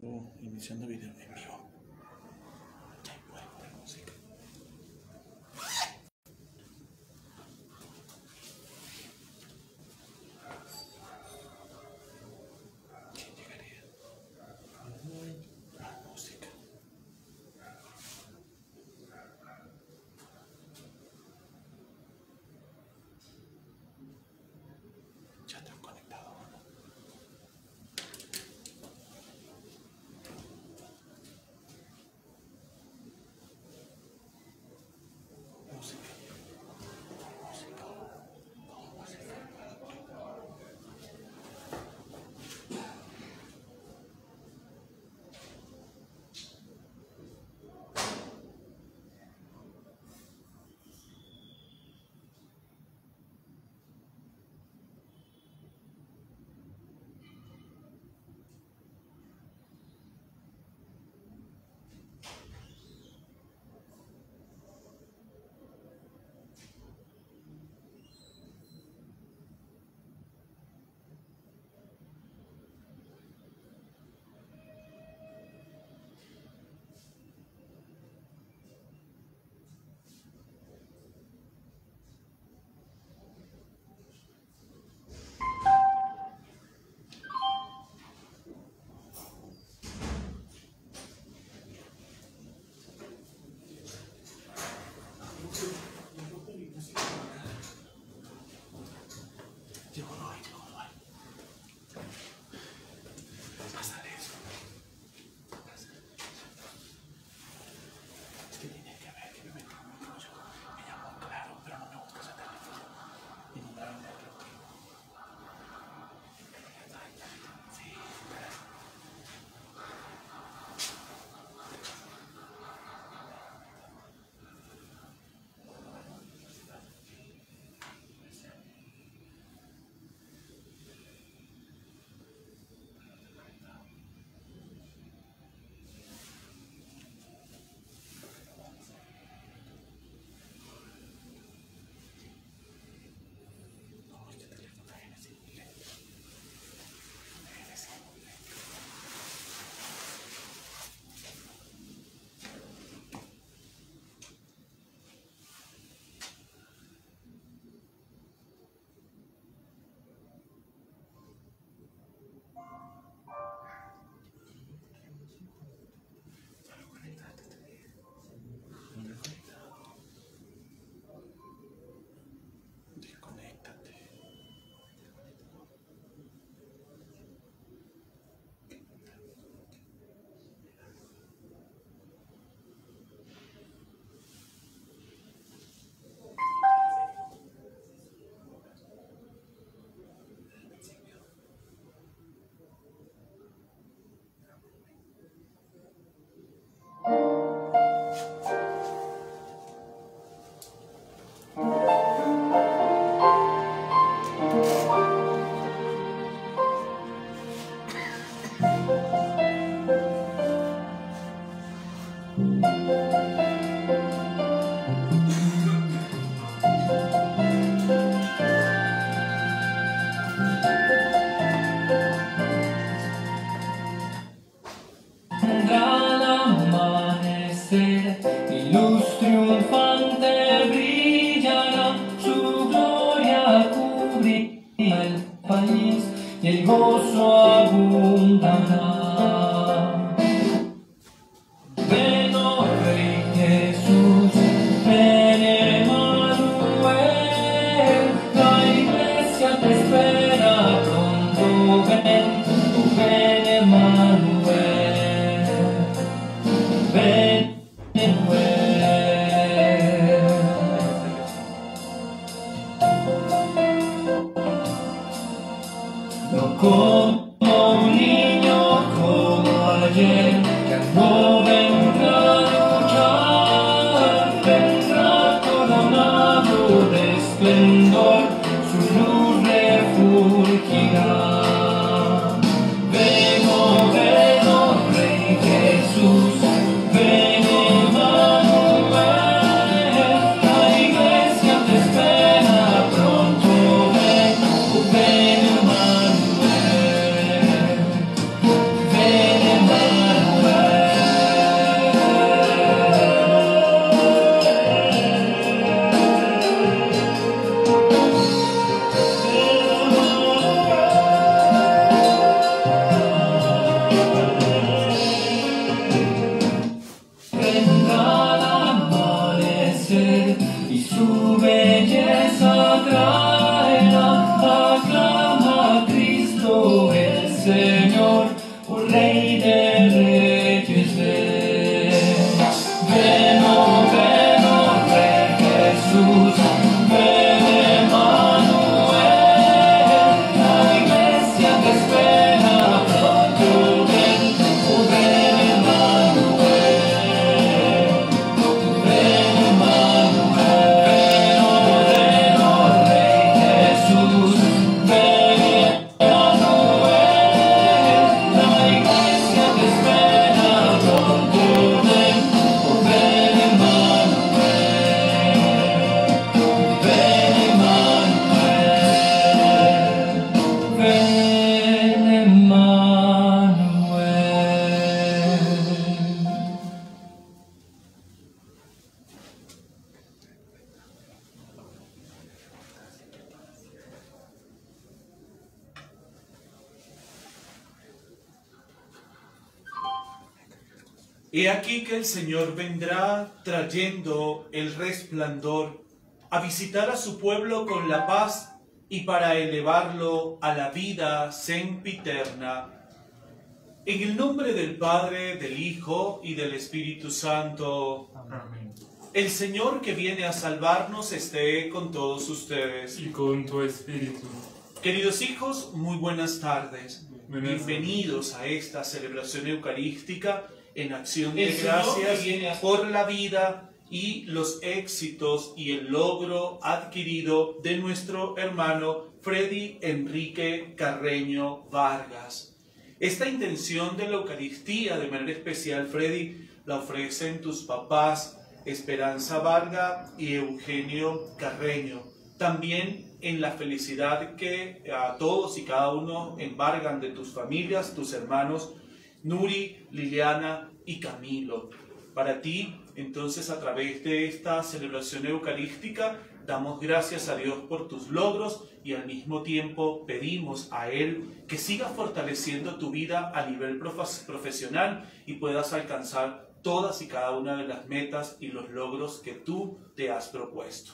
Iniciando video en vivo. He aquí que el Señor vendrá trayendo el resplandor a visitar a su pueblo con la paz y para elevarlo a la vida sempiterna. En el nombre del Padre, del Hijo y del Espíritu Santo, Amén. el Señor que viene a salvarnos esté con todos ustedes. Y con tu espíritu. Queridos hijos, muy buenas tardes. Bienvenidos a esta celebración eucarística en acción de gracias por la vida y los éxitos y el logro adquirido de nuestro hermano Freddy Enrique Carreño Vargas. Esta intención de la Eucaristía, de manera especial, Freddy, la ofrecen tus papás, Esperanza Varga y Eugenio Carreño. También en la felicidad que a todos y cada uno embargan de tus familias, tus hermanos, Nuri, Liliana y Camilo. Para ti, entonces, a través de esta celebración eucarística, damos gracias a Dios por tus logros y al mismo tiempo pedimos a Él que siga fortaleciendo tu vida a nivel profe- profesional y puedas alcanzar todas y cada una de las metas y los logros que tú te has propuesto.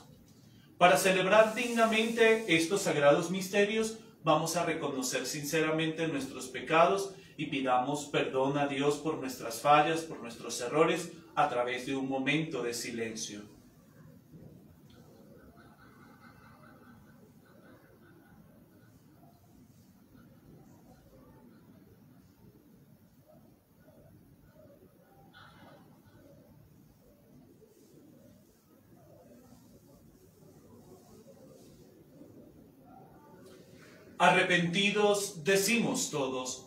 Para celebrar dignamente estos sagrados misterios, vamos a reconocer sinceramente nuestros pecados y pidamos perdón a Dios por nuestras fallas, por nuestros errores, a través de un momento de silencio. Arrepentidos decimos todos,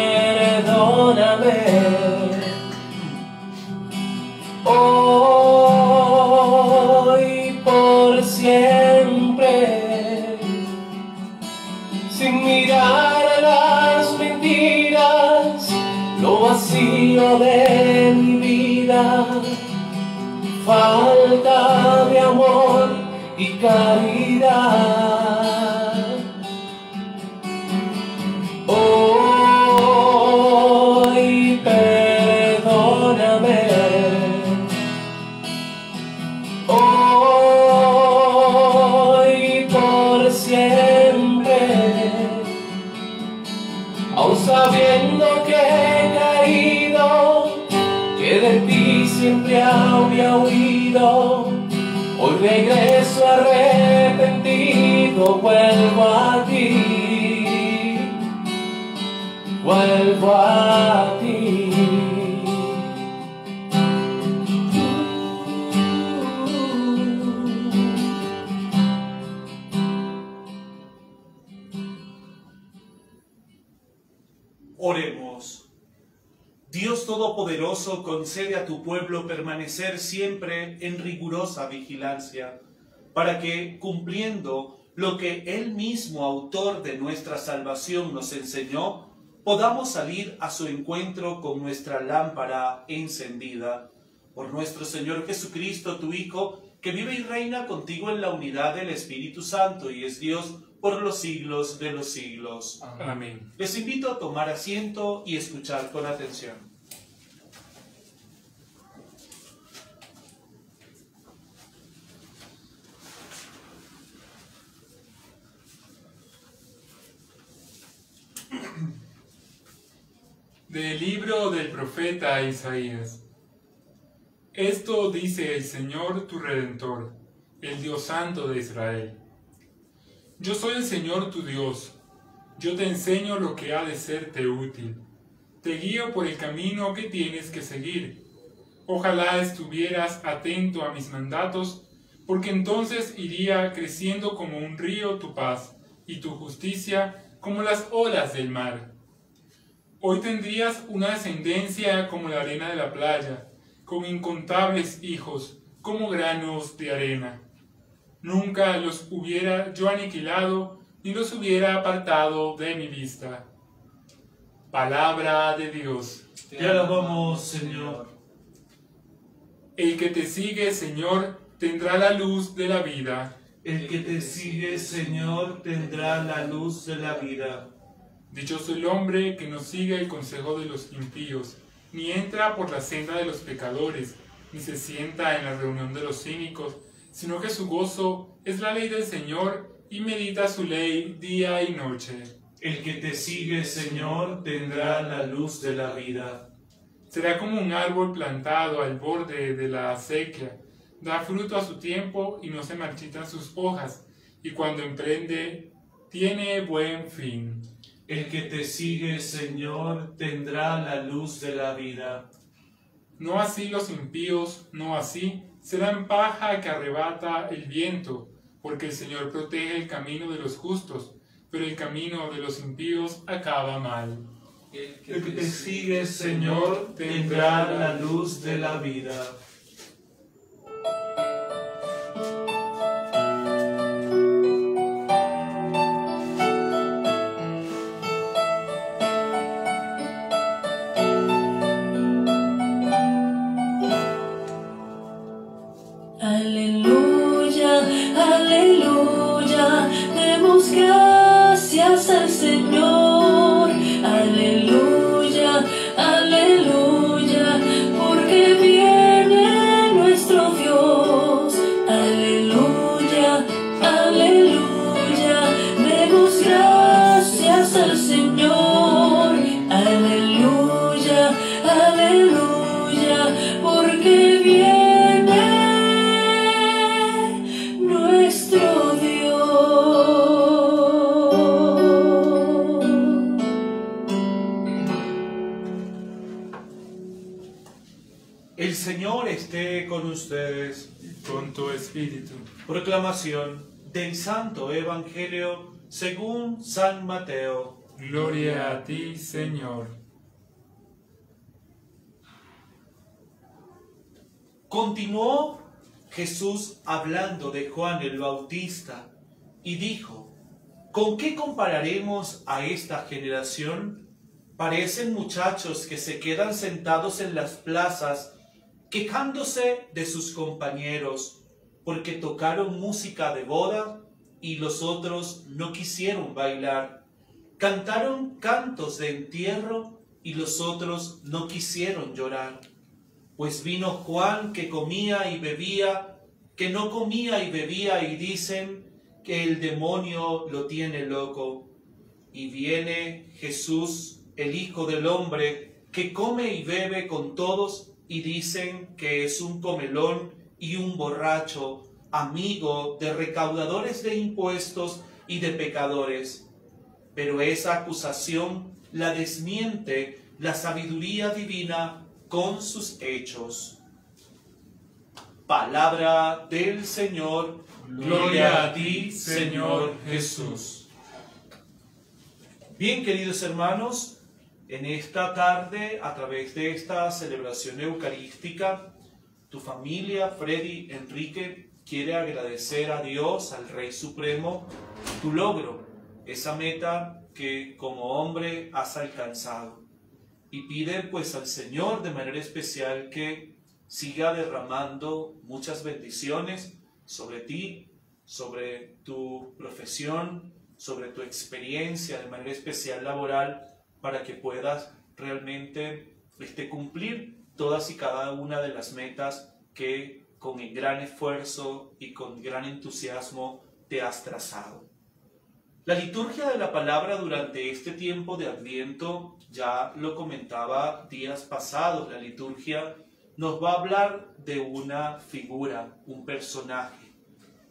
vacío de mi vida. Falta de amor y caridad. Vuelvo a ti, vuelvo a ti. Oremos. Dios Todopoderoso, concede a tu pueblo permanecer siempre en rigurosa vigilancia, para que, cumpliendo lo que Él mismo, autor de nuestra salvación, nos enseñó, podamos salir a su encuentro con nuestra lámpara encendida. Por nuestro Señor Jesucristo, tu Hijo, que vive y reina contigo en la unidad del Espíritu Santo y es Dios por los siglos de los siglos. Amén. Les invito a tomar asiento y escuchar con atención. Del libro del profeta Isaías. Esto dice el Señor tu Redentor, el Dios Santo de Israel. Yo soy el Señor tu Dios, yo te enseño lo que ha de serte útil, te guío por el camino que tienes que seguir. Ojalá estuvieras atento a mis mandatos, porque entonces iría creciendo como un río tu paz y tu justicia como las olas del mar. Hoy tendrías una descendencia como la arena de la playa, con incontables hijos, como granos de arena. Nunca los hubiera yo aniquilado, ni los hubiera apartado de mi vista. Palabra de Dios. Te alabamos, Señor. El que te sigue, Señor, tendrá la luz de la vida. El que te sigue, Señor, tendrá la luz de la vida. Dichoso el hombre que no sigue el consejo de los impíos, ni entra por la senda de los pecadores, ni se sienta en la reunión de los cínicos, sino que su gozo es la ley del Señor y medita su ley día y noche. El que te sigue, Señor, tendrá la luz de la vida. Será como un árbol plantado al borde de la acequia, da fruto a su tiempo y no se marchitan sus hojas, y cuando emprende, tiene buen fin. El que te sigue, Señor, tendrá la luz de la vida. No así los impíos, no así, serán paja que arrebata el viento, porque el Señor protege el camino de los justos, pero el camino de los impíos acaba mal. El que te sigue, Señor, tendrá la luz de la vida. Señor esté con ustedes. Con tu espíritu. Proclamación del Santo Evangelio según San Mateo. Gloria a ti, Señor. Continuó Jesús hablando de Juan el Bautista y dijo, ¿con qué compararemos a esta generación? Parecen muchachos que se quedan sentados en las plazas quejándose de sus compañeros porque tocaron música de boda y los otros no quisieron bailar. Cantaron cantos de entierro y los otros no quisieron llorar. Pues vino Juan que comía y bebía, que no comía y bebía y dicen que el demonio lo tiene loco. Y viene Jesús, el Hijo del Hombre, que come y bebe con todos y dicen que es un comelón y un borracho, amigo de recaudadores de impuestos y de pecadores. Pero esa acusación la desmiente la sabiduría divina con sus hechos. Palabra del Señor. Gloria a ti, Señor Jesús. Bien, queridos hermanos, En esta tarde, a través de esta celebración eucarística, tu familia, Freddy, Enrique, quiere agradecer a Dios, al Rey Supremo, tu logro, esa meta que como hombre has alcanzado. Y pide pues al Señor de manera especial que siga derramando muchas bendiciones sobre ti, sobre tu profesión, sobre tu experiencia de manera especial laboral, para que puedas realmente este, cumplir todas y cada una de las metas que con gran esfuerzo y con gran entusiasmo te has trazado. La liturgia de la palabra durante este tiempo de Adviento, ya lo comentaba días pasados, la liturgia nos va a hablar de una figura, un personaje,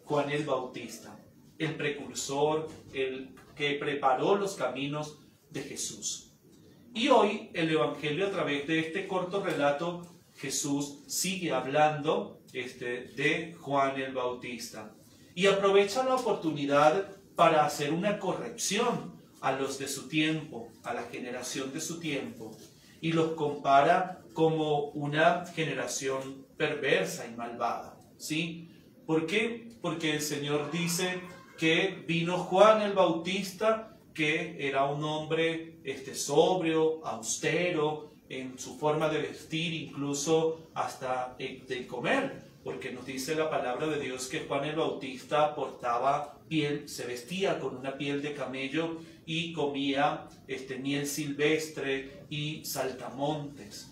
Juan el Bautista, el precursor, el que preparó los caminos de Jesús. Y hoy el Evangelio a través de este corto relato, Jesús sigue hablando este, de Juan el Bautista y aprovecha la oportunidad para hacer una corrección a los de su tiempo, a la generación de su tiempo, y los compara como una generación perversa y malvada. ¿Sí? ¿Por qué? Porque el Señor dice que vino Juan el Bautista, que era un hombre este, sobrio, austero, en su forma de vestir, incluso hasta de comer, porque nos dice la palabra de Dios que Juan el Bautista portaba piel, se vestía con una piel de camello y comía este, miel silvestre y saltamontes.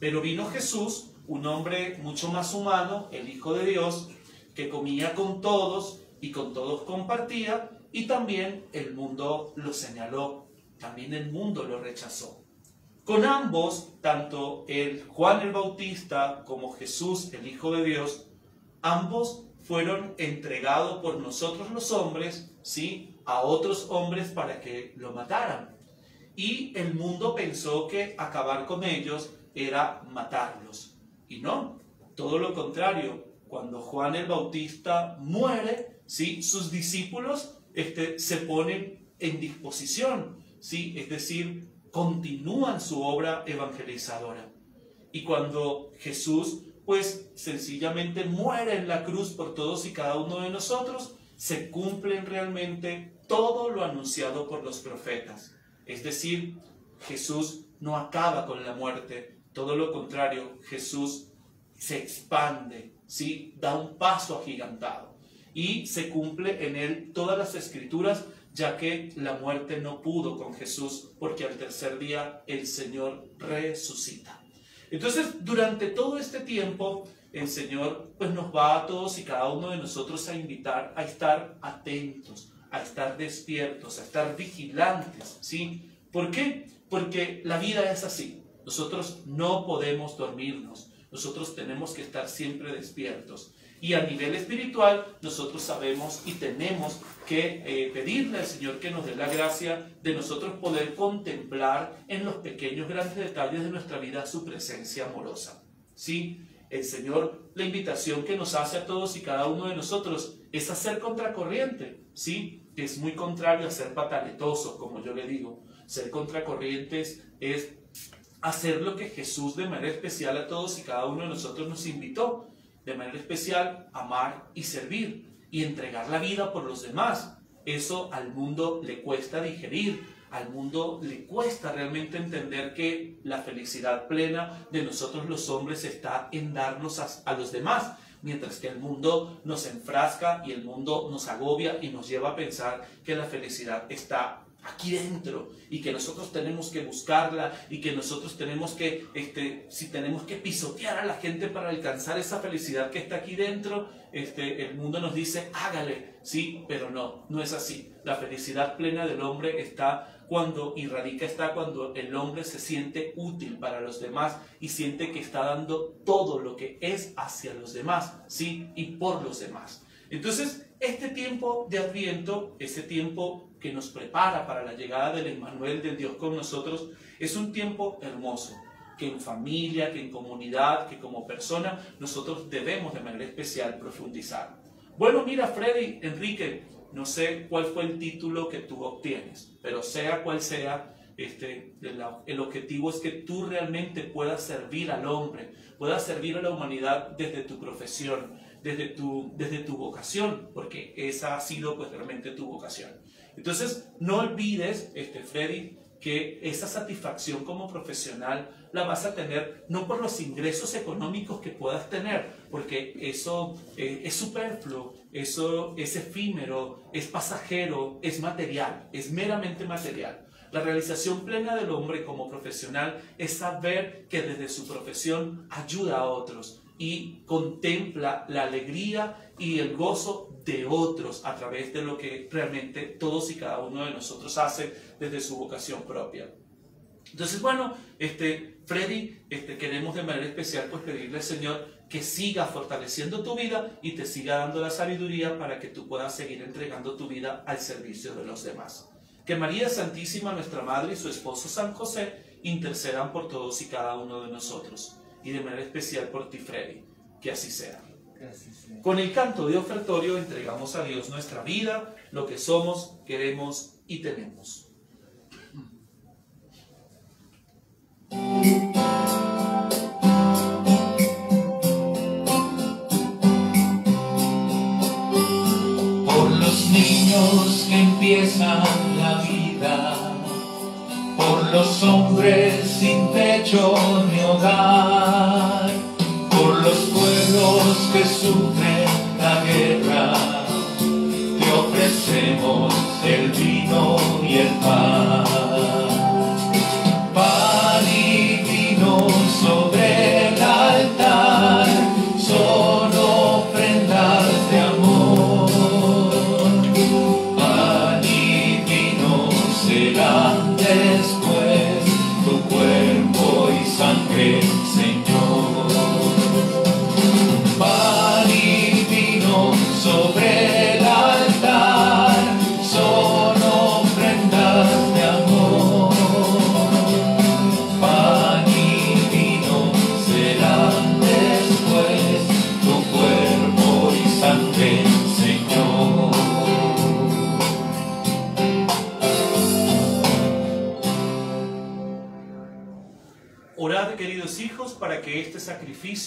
Pero vino Jesús, un hombre mucho más humano, el Hijo de Dios, que comía con todos y con todos compartía, y también el mundo lo señaló, también el mundo lo rechazó. Con ambos, tanto el Juan el Bautista como Jesús, el Hijo de Dios, ambos fueron entregados por nosotros los hombres, ¿sí? A otros hombres para que lo mataran. Y el mundo pensó que acabar con ellos era matarlos. Y no, todo lo contrario. Cuando Juan el Bautista muere, ¿sí? sus discípulos este, se ponen en disposición, ¿sí? es decir, continúan su obra evangelizadora. Y cuando Jesús, pues sencillamente muere en la cruz por todos y cada uno de nosotros, se cumplen realmente todo lo anunciado por los profetas. Es decir, Jesús no acaba con la muerte, todo lo contrario, Jesús se expande, ¿sí? da un paso agigantado y se cumple en él todas las escrituras, ya que la muerte no pudo con Jesús, porque al tercer día el Señor resucita. Entonces, durante todo este tiempo, el Señor pues nos va a todos y cada uno de nosotros a invitar a estar atentos, a estar despiertos, a estar vigilantes, ¿sí? ¿Por qué? Porque la vida es así. Nosotros no podemos dormirnos. Nosotros tenemos que estar siempre despiertos. Y a nivel espiritual, nosotros sabemos y tenemos que eh, pedirle al Señor que nos dé la gracia de nosotros poder contemplar en los pequeños grandes detalles de nuestra vida su presencia amorosa. ¿Sí? El Señor, la invitación que nos hace a todos y cada uno de nosotros es hacer contracorriente. ¿Sí? Es muy contrario a ser pataletosos, como yo le digo. Ser contracorrientes es hacer lo que Jesús de manera especial a todos y cada uno de nosotros nos invitó de manera especial, amar y servir y entregar la vida por los demás. Eso al mundo le cuesta digerir, al mundo le cuesta realmente entender que la felicidad plena de nosotros los hombres está en darnos a, los demás, mientras que el mundo nos enfrasca y el mundo nos agobia y nos lleva a pensar que la felicidad está aquí dentro y que nosotros tenemos que buscarla y que nosotros tenemos que, este, si tenemos que pisotear a la gente para alcanzar esa felicidad que está aquí dentro, este, el mundo nos dice, hágale, sí, pero no, no es así. La felicidad plena del hombre está cuando, y radica está cuando el hombre se siente útil para los demás y siente que está dando todo lo que es hacia los demás, sí, y por los demás. Entonces, este tiempo de Adviento, ese tiempo que nos prepara para la llegada del Emmanuel, del Dios con nosotros, es un tiempo hermoso, que en familia, que en comunidad, que como persona, nosotros debemos de manera especial profundizar. Bueno, mira, Freddy, Enrique, no sé cuál fue el título que tú obtienes, pero sea cual sea, este, el objetivo es que tú realmente puedas servir al hombre, puedas servir a la humanidad desde tu profesión, desde tu, desde tu vocación, porque esa ha sido pues realmente tu vocación. Entonces, no olvides, este, Freddy, que esa satisfacción como profesional la vas a tener no por los ingresos económicos que puedas tener, porque eso eh, es superfluo, eso es efímero, es pasajero, es material, es meramente material. La realización plena del hombre como profesional es saber que desde su profesión ayuda a otros y contempla la alegría y el gozo de otros a través de lo que realmente todos y cada uno de nosotros hace desde su vocación propia. Entonces, bueno, este, Freddy, este, queremos de manera especial pues pedirle al Señor que siga fortaleciendo tu vida y te siga dando la sabiduría para que tú puedas seguir entregando tu vida al servicio de los demás. Que María Santísima, nuestra Madre y su esposo San José intercedan por todos y cada uno de nosotros y de manera especial por ti, Freddy. Que así sea. Con el canto de ofertorio entregamos a Dios nuestra vida, lo que somos, queremos y tenemos. por los niños que empiezan los hombres sin techo ni hogar, por los pueblos que sufren la guerra, te ofrecemos el vino y el. Pan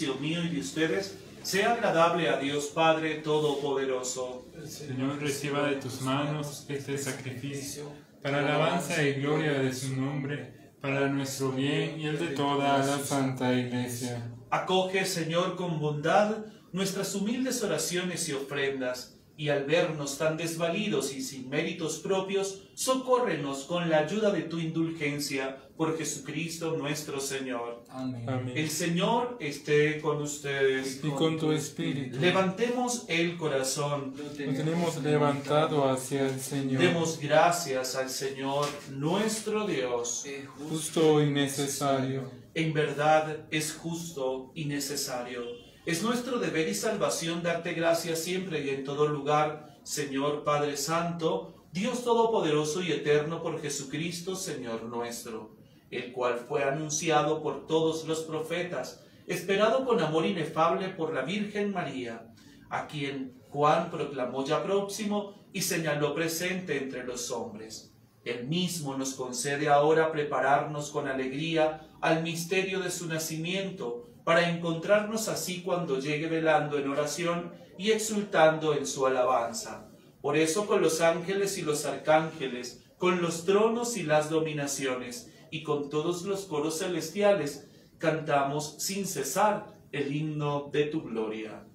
sacrificio mío y de ustedes sea agradable a Dios Padre Todopoderoso. Señor, reciba de tus manos este sacrificio para alabanza y gloria de su nombre, para nuestro bien y el de toda la Santa Iglesia. Acoge, Señor, con bondad nuestras humildes oraciones y ofrendas, y al vernos tan desvalidos y sin méritos propios, socórrenos con la ayuda de tu indulgencia por Jesucristo nuestro Señor. Amén. El Señor esté con ustedes. Y con tu espíritu Levantemos el corazón. lo tenemos levantado hacia el Señor, Demos gracias al Señor nuestro Dios. justo y necesario. En verdad es justo y necesario. Es nuestro deber y salvación darte gracias siempre y en todo lugar, Señor Padre Santo, Dios Todopoderoso y Eterno por Jesucristo, Señor nuestro, el cual fue anunciado por todos los profetas, esperado con amor inefable por la Virgen María, a quien Juan proclamó ya próximo y señaló presente entre los hombres. Él mismo nos concede ahora prepararnos con alegría al misterio de su nacimiento, para encontrarnos así cuando llegue velando en oración y exultando en su alabanza. Por eso con los ángeles y los arcángeles, con los tronos y las dominaciones, y con todos los coros celestiales, cantamos sin cesar el himno de tu gloria.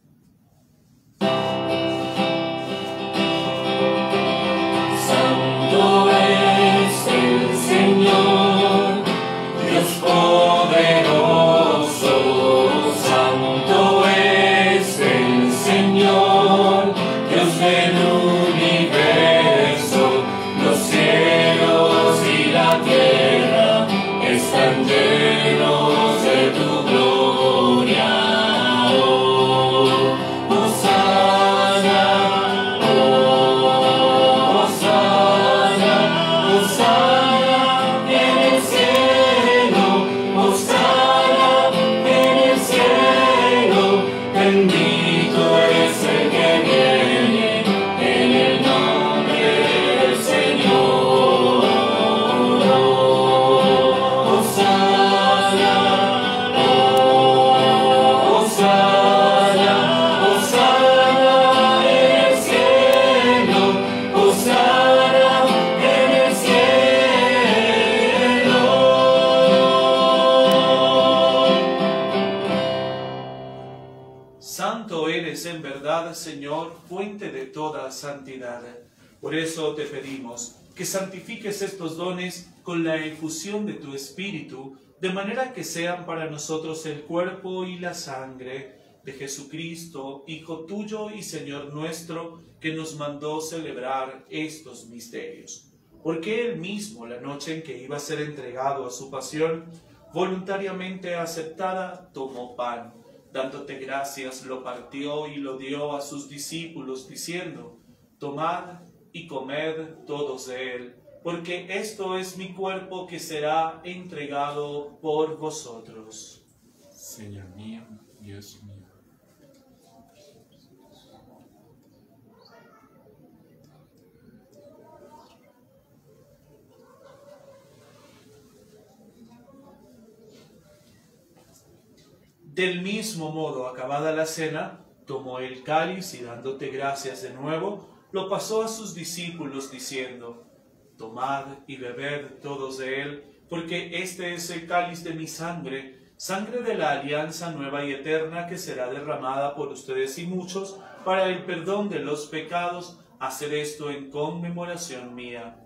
Por eso te pedimos que santifiques estos dones con la efusión de tu Espíritu, de manera que sean para nosotros el cuerpo y la sangre de Jesucristo, Hijo tuyo y Señor nuestro, que nos mandó celebrar estos misterios. Porque él mismo, la noche en que iba a ser entregado a su pasión, voluntariamente aceptada, tomó pan, dándote gracias, lo partió y lo dio a sus discípulos, diciendo, Tomad y comed todos de él, porque esto es mi cuerpo que será entregado por vosotros. Señor mío, Dios mío. Del mismo modo, acabada la cena, tomó el cáliz y dándote gracias de nuevo, lo pasó a sus discípulos diciendo, Tomad y bebed todos de él, porque este es el cáliz de mi sangre, sangre de la alianza nueva y eterna que será derramada por ustedes y muchos para el perdón de los pecados. Haced esto en conmemoración mía.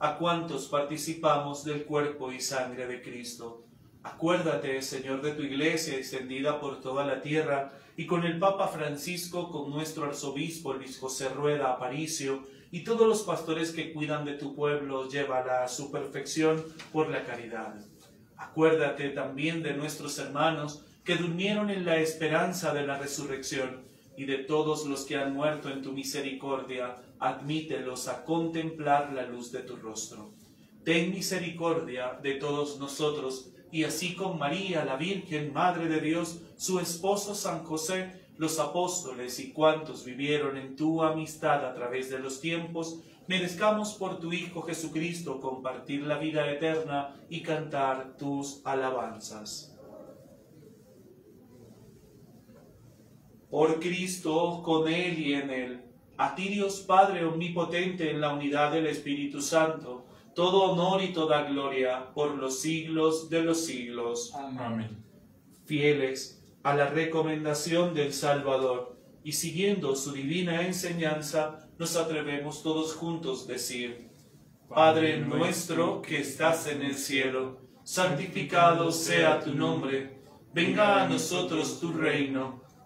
a cuantos participamos del cuerpo y sangre de Cristo. Acuérdate, Señor, de tu iglesia extendida por toda la tierra, y con el Papa Francisco, con nuestro arzobispo Luis José Rueda Aparicio, y todos los pastores que cuidan de tu pueblo, llévala a su perfección por la caridad. Acuérdate también de nuestros hermanos que durmieron en la esperanza de la resurrección, y de todos los que han muerto en tu misericordia, admítelos a contemplar la luz de tu rostro. Ten misericordia de todos nosotros, y así con María, la Virgen, Madre de Dios, su esposo San José, los apóstoles y cuantos vivieron en tu amistad a través de los tiempos, merezcamos por tu Hijo Jesucristo compartir la vida eterna y cantar tus alabanzas. Por Cristo, con Él y en Él, a ti Dios Padre Omnipotente en la unidad del Espíritu Santo, todo honor y toda gloria por los siglos de los siglos. Amén. Fieles a la recomendación del Salvador y siguiendo su divina enseñanza, nos atrevemos todos juntos a decir, Padre nuestro que estás en el cielo, santificado sea tu nombre, venga a nosotros tu reino,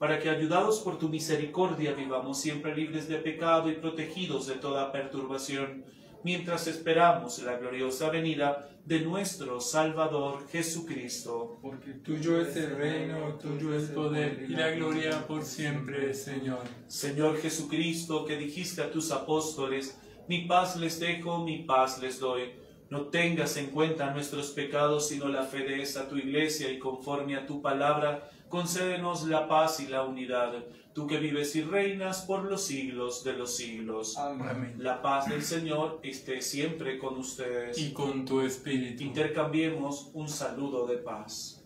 para que, ayudados por tu misericordia, vivamos siempre libres de pecado y protegidos de toda perturbación, mientras esperamos la gloriosa venida de nuestro Salvador Jesucristo. Porque tuyo es el reino, tuyo es el poder y la gloria por siempre, Señor. Señor Jesucristo, que dijiste a tus apóstoles, mi paz les dejo, mi paz les doy. No tengas en cuenta nuestros pecados, sino la fe de esa tu iglesia, y conforme a tu palabra, concédenos la paz y la unidad. Tú que vives y reinas por los siglos de los siglos. Amén. La paz del Señor esté siempre con ustedes. Y con tu espíritu. Intercambiemos un saludo de paz.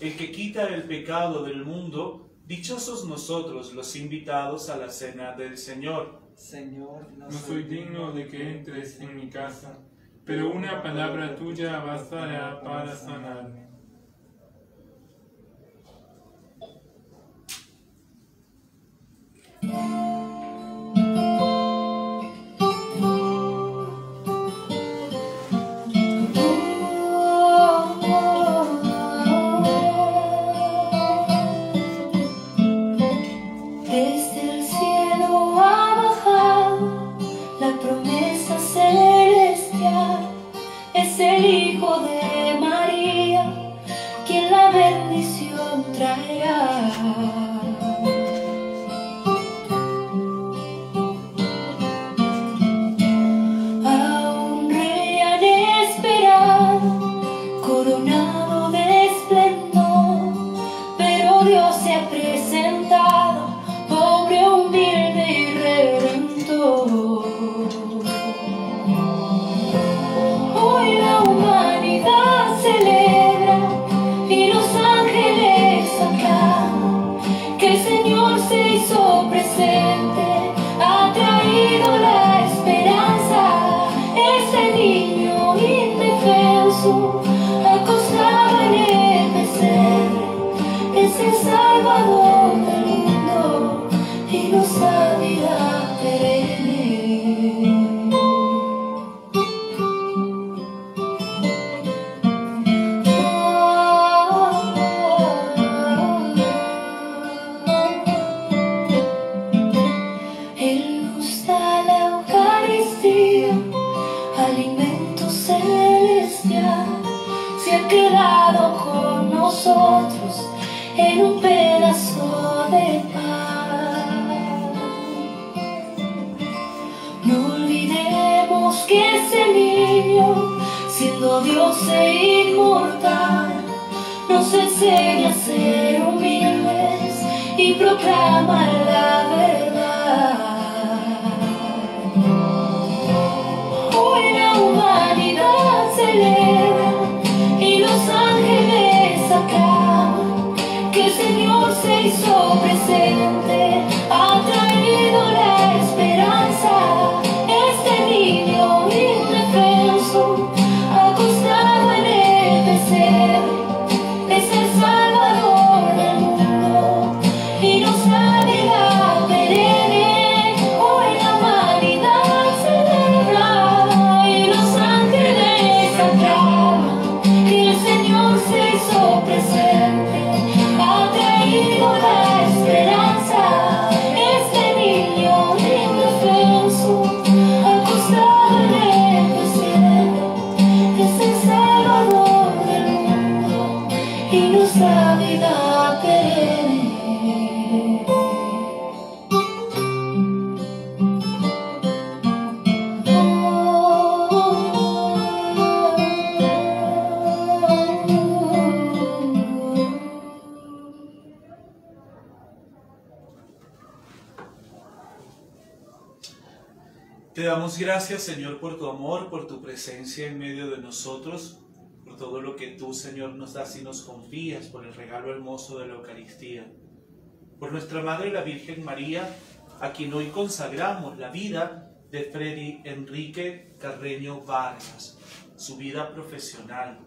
El que quita el pecado del mundo, dichosos nosotros los invitados a la cena del Señor. Señor, No soy digno de que entres en mi casa, pero una palabra tuya bastará para sanarme. Que ese niño, siendo Dios e inmortal, nos enseña a ser humildes y proclamar la damos gracias, Señor, por tu amor, por tu presencia en medio de nosotros, por todo lo que tú, Señor, nos das y nos confías, por el regalo hermoso de la Eucaristía, por nuestra Madre la Virgen María, a quien hoy consagramos la vida de Freddy Enrique Carreño Vargas, su vida profesional,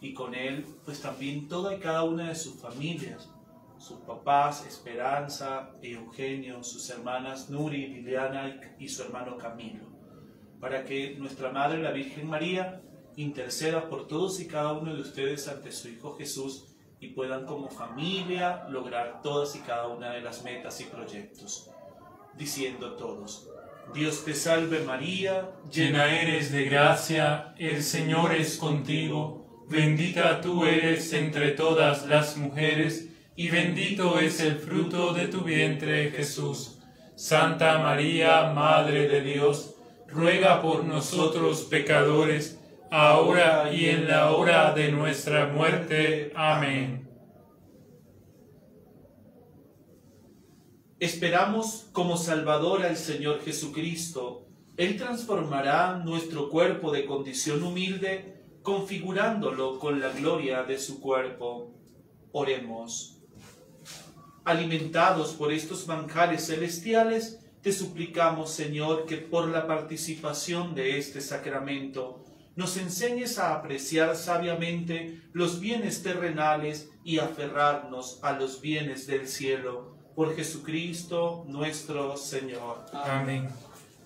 y con él, pues también toda y cada una de sus familias, sus papás, Esperanza y Eugenio, sus hermanas Nuri, Liliana y, su hermano Camilo, para que nuestra Madre, la Virgen María, interceda por todos y cada uno de ustedes ante su Hijo Jesús y puedan como familia lograr todas y cada una de las metas y proyectos, diciendo todos, Dios te salve María, Llena eres de gracia, el Señor es contigo, bendita tú eres entre todas las mujeres, y bendito es el fruto de tu vientre, Jesús. Santa María, Madre de Dios, ruega por nosotros pecadores, ahora y en la hora de nuestra muerte. Amén. Esperamos como Salvador al Señor Jesucristo. Él transformará nuestro cuerpo de condición humilde configurándolo con la gloria de su cuerpo. Oremos. Alimentados por estos manjares celestiales, te suplicamos, Señor, que por la participación de este sacramento nos enseñes a apreciar sabiamente los bienes terrenales y aferrarnos a los bienes del cielo. Por Jesucristo nuestro Señor. Amén.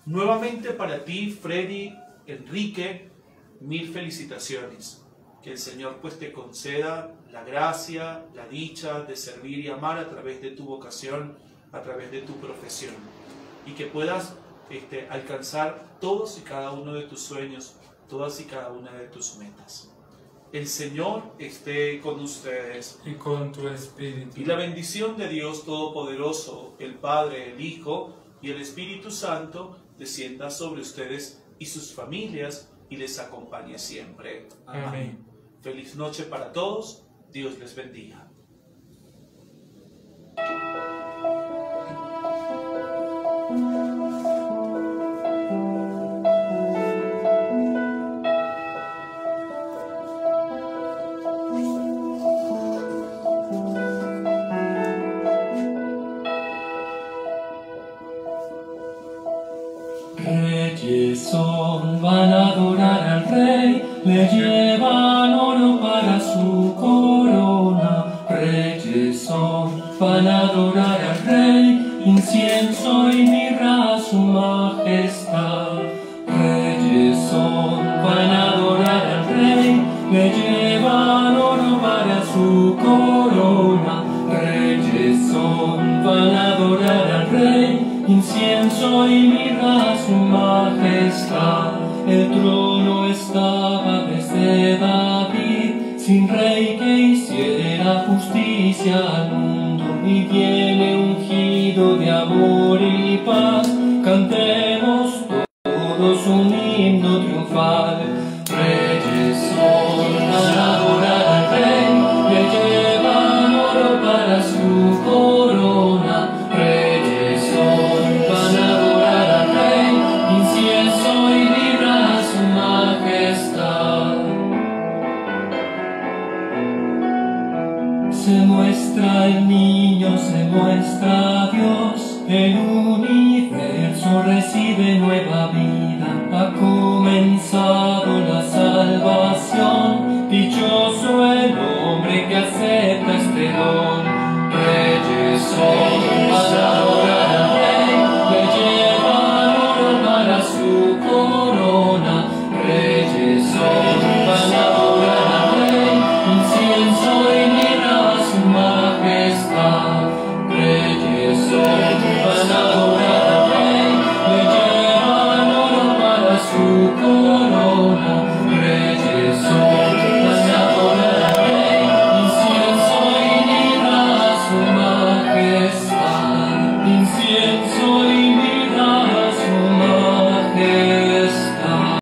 Nuevamente para ti, Freddy, Enrique, mil felicitaciones. Que el Señor pues te conceda la gracia, la dicha de servir y amar a través de tu vocación, a través de tu profesión. Y que puedas este, alcanzar todos y cada uno de tus sueños, todas y cada una de tus metas. El Señor esté con ustedes. Y con tu espíritu. Y la bendición de Dios Todopoderoso, el Padre, el Hijo y el Espíritu Santo, descienda sobre ustedes y sus familias y les acompañe siempre. Amén. Feliz noche para todos. Dios les bendiga. Himno